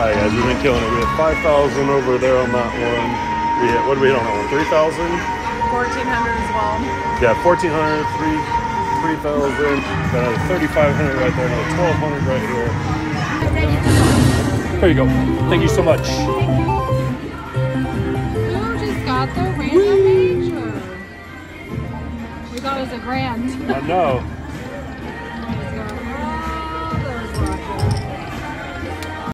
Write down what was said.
Alright guys, we've been killing it. We have 5,000 over there on that one. We hit, what do we hit on that one? 3,000? 1400 as well. Yeah, 1,400, 3,000, Got another 3,500 right there, another 1,200 right here. There you go. Thank you so much. Who just got the random major? We thought it was a grand. I know.